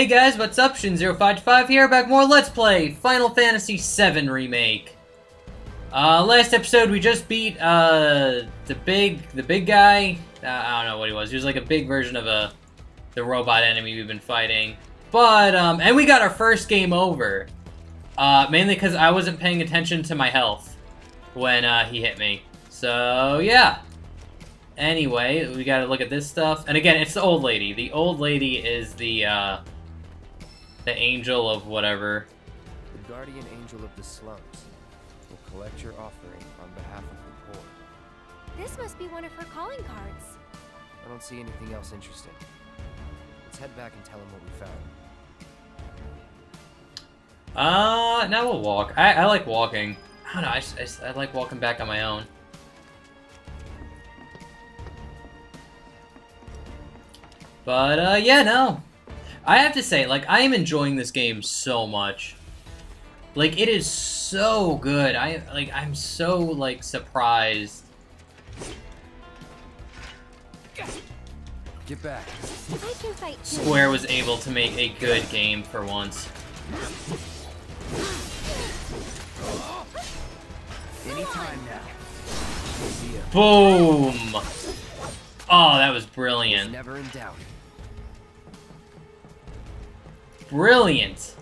Hey guys, what's up? Xin0555 here, back more Let's Play Final Fantasy VII Remake. Uh, last episode we just beat, uh, the big, the big guy. Uh, I don't know what he was. He was like a big version of a, the robot enemy we've been fighting. But, um, and we got our first game over. Uh, mainly because I wasn't paying attention to my health when, uh, he hit me. So, yeah. Anyway, we gotta look at this stuff. And again, it's the old lady. The old lady is the, uh, the angel of whatever. The guardian angel of the slums will collect your offering on behalf of the poor. This must be one of her calling cards. I don't see anything else interesting. Let's head back and tell him what we found. Uh, now we'll walk. I, I like walking. I don't know, I, I, I like walking back on my own. But, uh, yeah, no. I have to say, like, I am enjoying this game so much. Like, it is so good. I, like, I'm so, like, surprised. Get back. I can fight too. Square was able to make a good game for once. Anytime now. Boom! Oh, that was brilliant. never in doubt. Brilliant.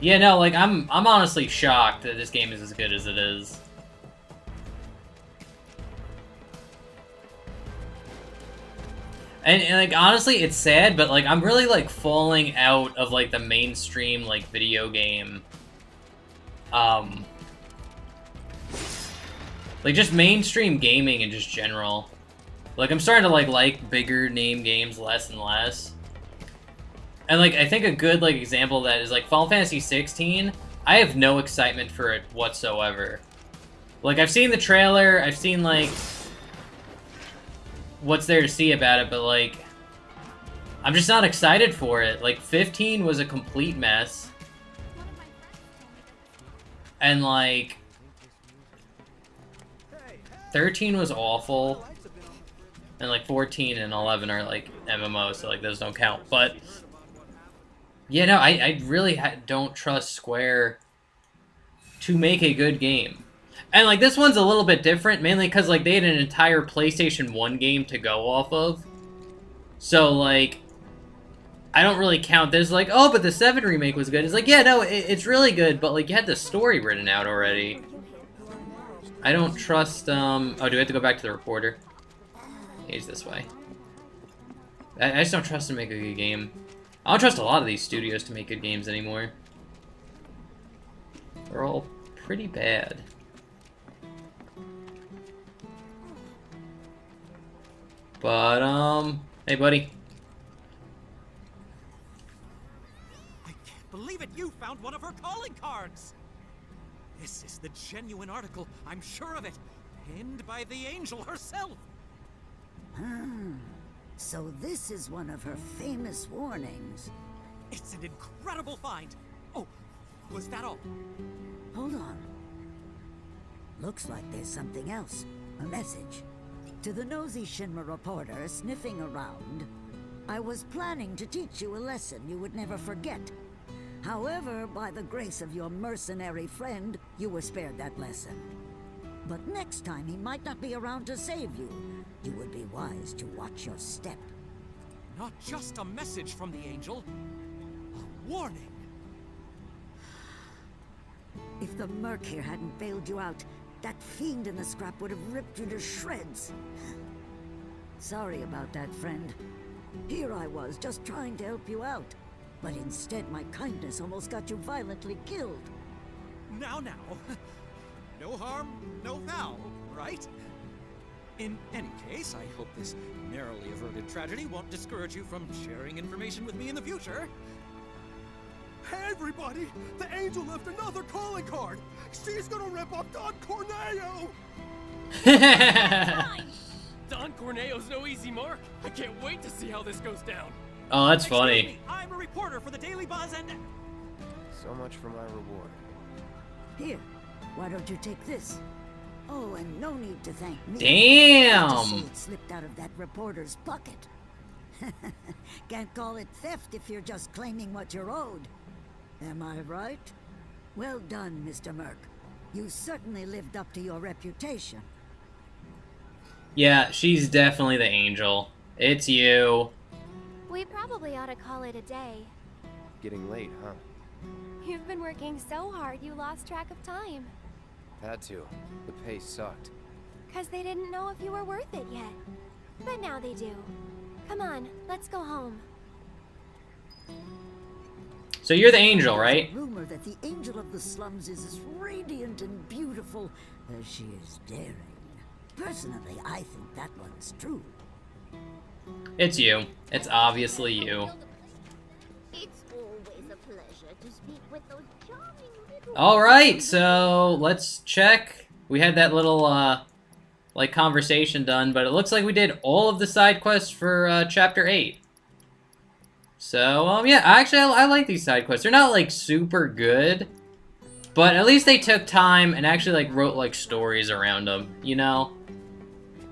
Yeah, no, like I'm I'm honestly shocked that this game is as good as it is. And, and like honestly, it's sad, but like I'm really like falling out of like the mainstream like video game um like just mainstream gaming in just general. Like I'm starting to like like bigger name games less and less. And like I think a good like example of that is like Final Fantasy 16. I have no excitement for it whatsoever. Like I've seen the trailer, I've seen like what's there to see about it, but like I'm just not excited for it. Like 15 was a complete mess. And like 13 was awful. And like 14 and 11 are like MMOs, so like those don't count. But yeah, no, I, I really ha don't trust Square to make a good game. And like this one's a little bit different, mainly because like they had an entire PlayStation 1 game to go off of. So like, I don't really count this like, oh, but the 7 remake was good. It's like, yeah, no, it, it's really good, but like you had the story written out already. I don't trust, um, oh, do I have to go back to the reporter? He's this way. I, I just don't trust to make a good game. I don't trust a lot of these studios to make good games anymore. They're all pretty bad. But, um, hey, buddy. I can't believe it! You found one of her calling cards! This is the genuine article, I'm sure of it. Penned by the angel herself! Ah, so this is one of her famous warnings. It's an incredible find! Oh, was that all? Hold on. Looks like there's something else. A message. To the nosy Shinra reporter sniffing around, I was planning to teach you a lesson you would never forget. However, by the grace of your mercenary friend, you were spared that lesson. But next time he might not be around to save you. You would be wise to watch your step. Not just a message from the angel, a warning. If the Merc here hadn't bailed you out, that fiend in the scrap would have ripped you to shreds. Sorry about that, friend. Here I was, just trying to help you out. But instead, my kindness almost got you violently killed. Now, now. No harm, no foul, right? In any case, I hope this narrowly averted tragedy won't discourage you from sharing information with me in the future. Hey everybody! The angel left another calling card! She's gonna rip up Don Corneo! Don Corneo's no easy mark. I can't wait to see how this goes down. oh, that's Excuse funny. me, I'm a reporter for the Daily Buzz and... So much for my reward. Here, why don't you take this? Oh, and no need to thank me. Damn! Just it slipped out of that reporter's pocket. Can't call it theft if you're just claiming what you're owed. Am I right? Well done, Mr. Merc. You certainly lived up to your reputation. Yeah, she's definitely the angel. It's you. We probably ought to call it a day. Getting late, huh? You've been working so hard you lost track of time. Had to. The pace sucked. Because they didn't know if you were worth it yet. But now they do. Come on, let's go home. So you're the angel, right? Rumor that the angel of the slums is as radiant and beautiful as she is daring. Personally, I think that one's true. It's you. It's obviously you. It's always a pleasure to speak with those charming little... Alright, so let's check. We had that little, uh, like, conversation done, but it looks like we did all of the side quests for, uh, Chapter 8. So, um, yeah, actually, I, I like these side quests. They're not, like, super good, but at least they took time and actually, like, wrote, like, stories around them, you know?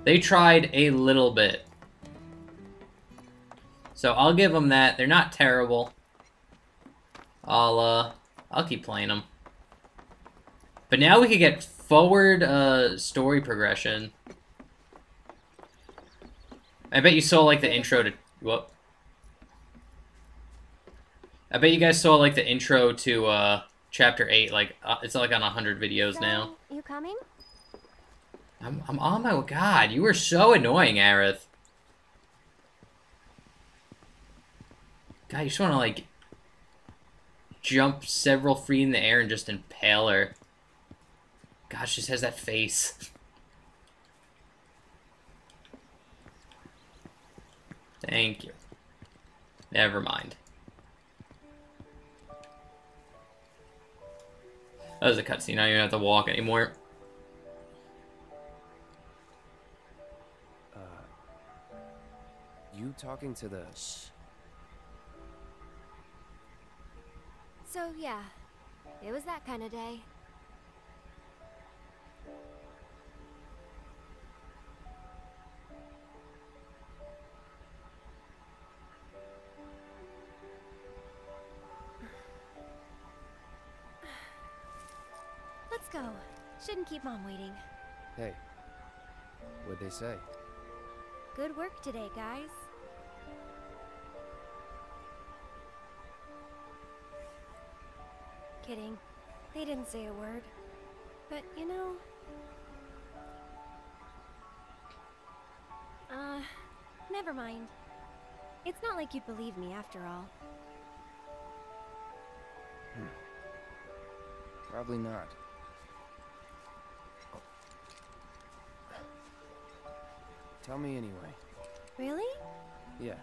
They tried a little bit. So I'll give them that. They're not terrible. I'll, uh, I'll keep playing them. But now we could get forward, uh, story progression. I bet you saw, like, the intro to... What? I bet you guys saw, like, the intro to, uh, Chapter 8. Like, uh, it's, like, on 100 videos now. You coming? I'm, I'm on my... God, you were so annoying, Aerith. God, you just want to, like, jump several feet in the air and just impale her. Gosh, she just has that face. Thank you. Never mind. That was a cutscene. I don't have to walk anymore. Uh. You talking to the. So, yeah. It was that kind of day. Let's go. Shouldn't keep Mom waiting. Hey. What'd they say? Good work today, guys. Kidding. They didn't say a word. But, you know... Uh, never mind. It's not like you'd believe me after all. Probably not. Tell me anyway. Really? Yeah.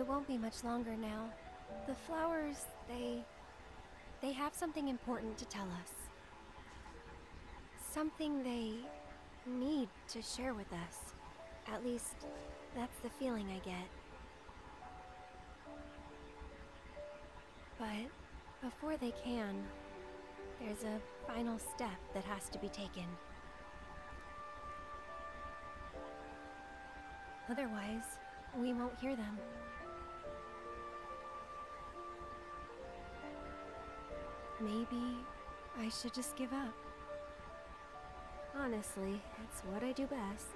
It won't be much longer now. The flowers, they... They have something important to tell us. Something they need to share with us. At least, that's the feeling I get. But before they can, there's a final step that has to be taken. Otherwise, we won't hear them. Maybe I should just give up. Honestly, it's what I do best.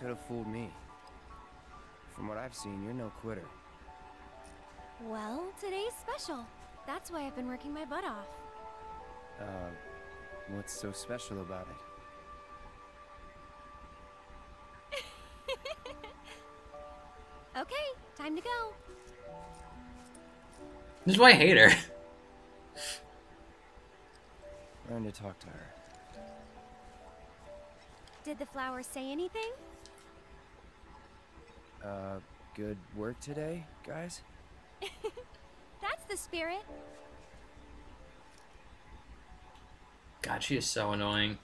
Could have fooled me. From what I've seen, you're no quitter. Well, today's special. That's why I've been working my butt off. Uh, what's so special about it? Okay, time to go. This is why I hate her. Learn to talk to her. Did the flowers say anything? Uh, good work today, guys? That's the spirit. God, she is so annoying.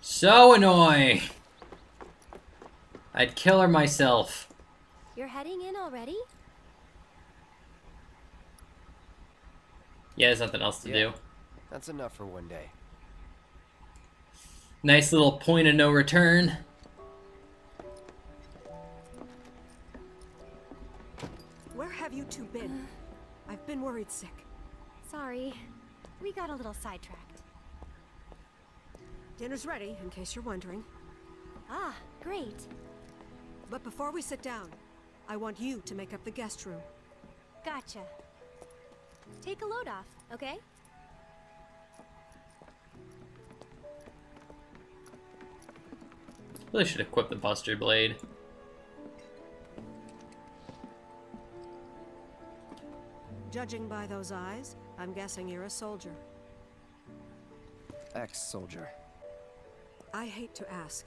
So annoying! I'd kill her myself. You're heading in already? Yeah, there's nothing else to Yeah. do. That's enough for one day. Nice little point of no return. Where have you two been? I've been worried sick. Sorry. We got a little sidetracked. Dinner's ready, in case you're wondering. Ah, great. But before we sit down, I want you to make up the guest room. Gotcha. Take a load off, okay? Really should equip the Buster Blade. Judging by those eyes, I'm guessing you're a soldier. Ex-soldier. I hate to ask,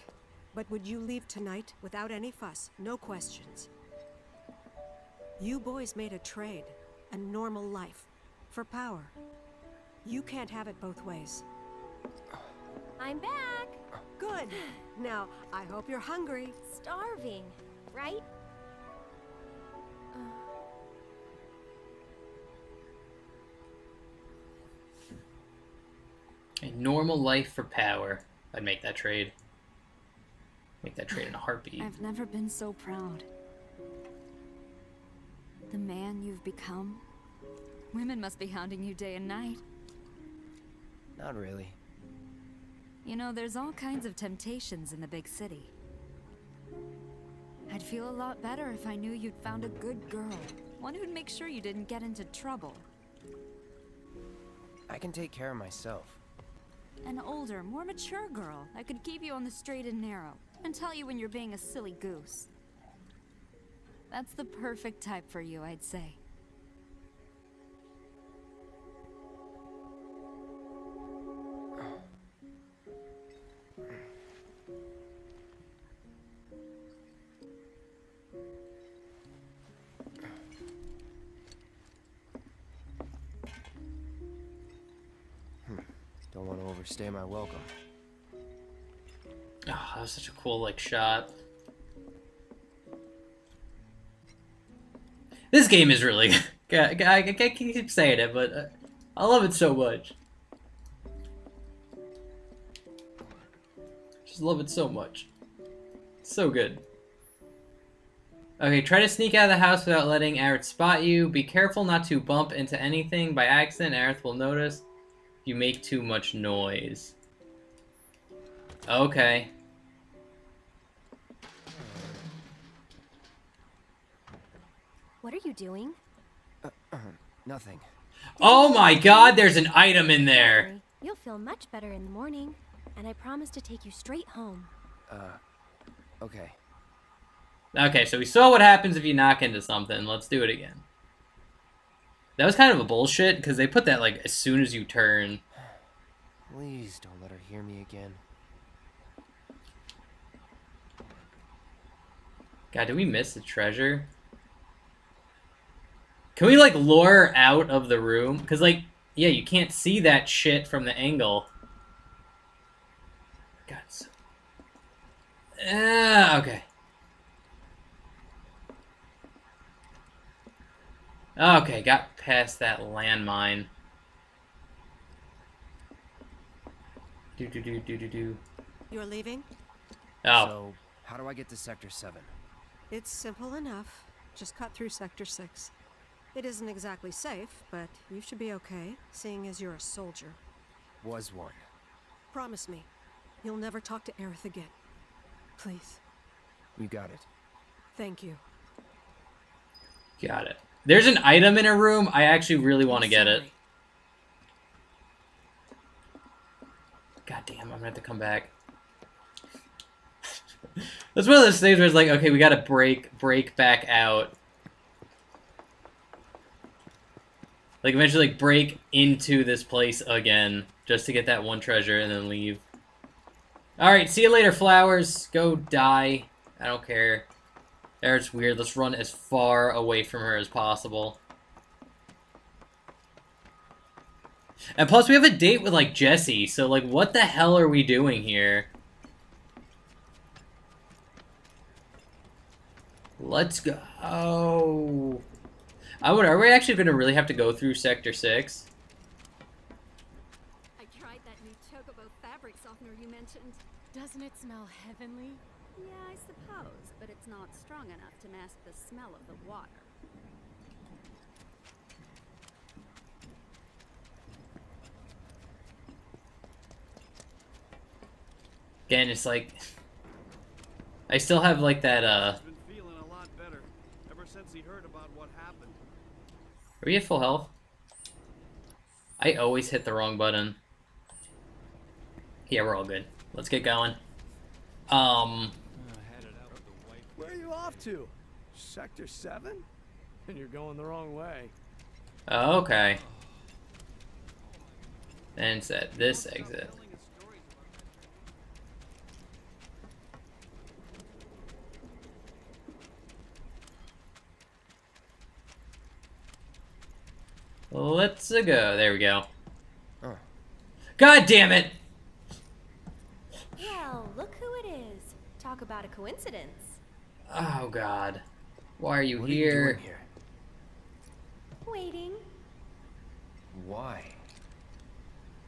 but would you leave tonight without any fuss, no questions? You boys made a trade, a normal life, for power. You can't have it both ways. I'm back! Good. Now, I hope you're hungry. Starving, right? A normal life for power. I'd make that trade. Make that trade in a heartbeat. I've never been so proud. The man you've become. Women must be hounding you day and night. Not really. You know, there's all kinds of temptations in the big city. I'd feel a lot better if I knew you'd found a good girl. One who'd make sure you didn't get into trouble. I can take care of myself. An older, more mature girl that could keep you on the straight and narrow and tell you when you're being a silly goose. That's the perfect type for you, I'd say. Hmm. Don't want to overstay my welcome. Oh, that was such a cool like shot. This game is really good. I, can't keep saying it, but uh, I love it so much. Just love it so much. So good. Okay, try to sneak out of the house without letting Aerith spot you. Be careful not to bump into anything by accident. Aerith will notice you make too much noise. Okay. What are you doing? Nothing. Oh my god, there's an item in there. You'll feel much better in the morning, and I promise to take you straight home. Uh, okay. Okay, so we saw what happens if you knock into something. Let's do it again. That was kind of a bullshit, because they put that, like, as soon as you turn. Please don't let her hear me again. God, did we miss the treasure? Can we, like, lure her out of the room? Because, like, yeah, you can't see that shit from the angle. God, so... Ah, okay. Okay, got past that landmine. Do do do do do do. You're leaving? Oh, So, how do I get to Sector 7? It's simple enough. Just cut through Sector 6. It isn't exactly safe, but you should be okay, seeing as you're a soldier. Was one. Promise me, you'll never talk to Aerith again. Please. You got it. Thank you. got it. There's an item in her room. I actually really want to get it. God damn, I'm gonna have to come back. That's one of those things where it's like, okay, we gotta break break back out. Like eventually like break into this place again just to get that one treasure and then leave. Alright, see you later, flowers. Go die. I don't care. There, it's weird. Let's run as far away from her as possible. And plus, we have a date with, like, Jessie, so, like, what the hell are we doing here? Let's go. Oh. I would. Are we actually going to really have to go through Sector 6? I tried that new Chocobo fabric softener you mentioned. Doesn't it smell heavenly? Yeah, I suppose, but it's not strong enough to mask the smell of the water. Again, it's like... I still have, like, that, uh... He's been feeling a lot better ever since he heard about what happened. Are we at full health? I always hit the wrong button. Yeah, we're all good. Let's get going. Um... Where are you off to? Sector 7? And you're going the wrong way. Okay. Then it's at this exit. Let's uh, go. There we go. Oh. God damn it! Well, look who it is. Talk about a coincidence. Oh god. Why are you What here? are you doing here? Waiting, Why?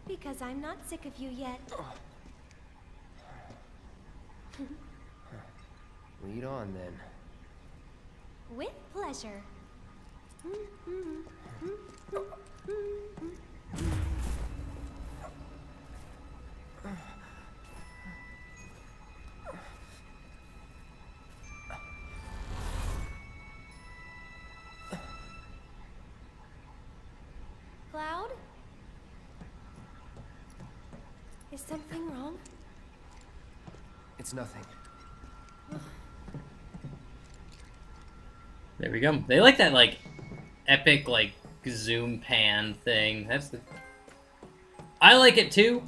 because I'm not sick of you yet. Lead on then. With pleasure. Mm-hmm. Mm-hmm. Cloud? Is something wrong? It's nothing. There we go. They like that like epic like zoom pan thing. That's the I like it too.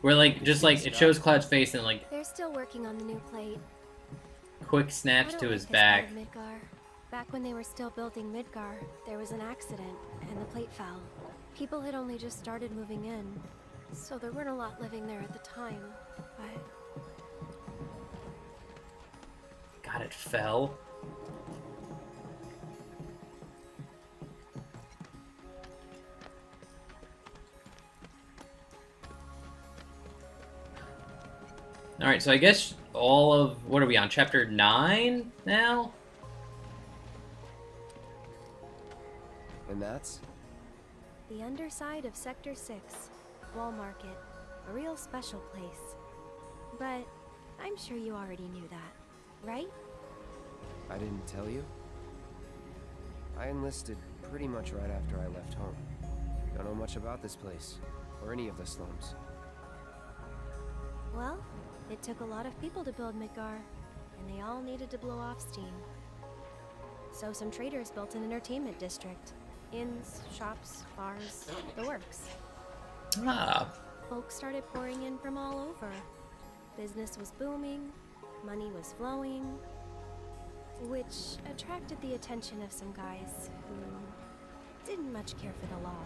Where like just like it shows Cloud's face and like They're still working on the new plate. quick I snaps to his back. Midgar. Back when they were still building Midgar, there was an accident, and the plate fell. People had only just started moving in, so there weren't a lot living there at the time. But God, it fell. Alright, so I guess all of... What are we on? Chapter 9 now? And that's? the underside of Sector 6, Wall Market, a real special place. But I'm sure you already knew that, right? I didn't tell you? I enlisted pretty much right after I left home. Don't know much about this place, or any of the slums. Well, it took a lot of people to build Midgar, and they all needed to blow off steam. So some traders built an entertainment district. Inns, shops, bars, the works. Ah, Folks started pouring in from all over. Business was booming, money was flowing, which attracted the attention of some guys who didn't much care for the law.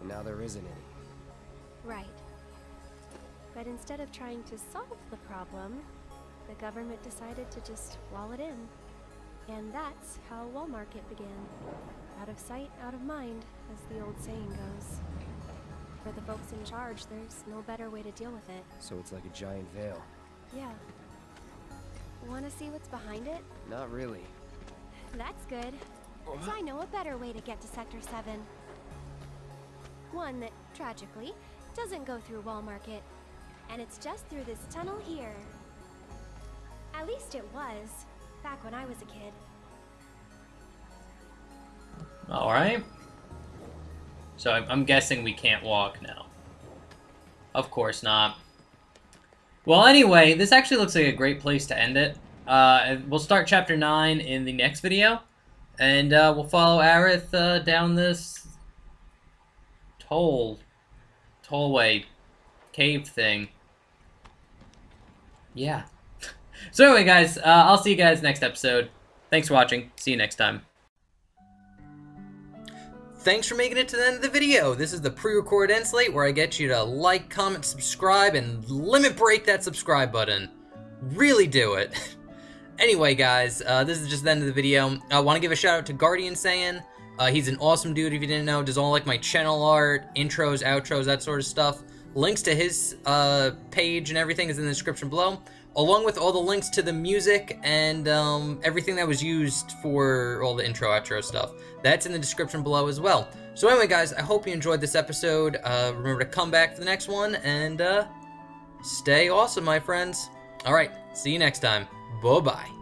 And now there isn't any. Right. But instead of trying to solve the problem, the government decided to just wall it in. And that's how Wall Market began. Out of sight, out of mind, as the old saying goes. For the folks in charge, there's no better way to deal with it. So it's like a giant veil. Yeah. Want to see what's behind it? Not really. That's good. I know a better way to get to Sector 7. One that, tragically, doesn't go through Wall Market. And it's just through this tunnel here. At least it was, back when I was a kid. alright. So I'm, guessing we can't walk now. Of course not. Well, anyway, this actually looks like a great place to end it. Uh, we'll start Chapter 9 in the next video. And uh, we'll follow Aerith uh, down this toll, tollway, cave thing. Yeah. so anyway, guys, uh, I'll see you guys next episode. Thanks for watching. See you next time. Thanks for making it to the end of the video. This is the pre-recorded end slate where I get you to like, comment, subscribe, and limit break that subscribe button. Really do it. Anyway, guys, uh, this is just the end of the video. I want to give a shout out to Guardian Saiyan. Uh, he's an awesome dude, if you didn't know. Does all like my channel art, intros, outros, that sort of stuff. Links to his uh, page and everything is in the description below, along with all the links to the music and um, everything that was used for all the intro, outro stuff. That's in the description below as well. So anyway, guys, I hope you enjoyed this episode. Uh, remember to come back for the next one, and uh, stay awesome, my friends. All right, see you next time. Bye-bye.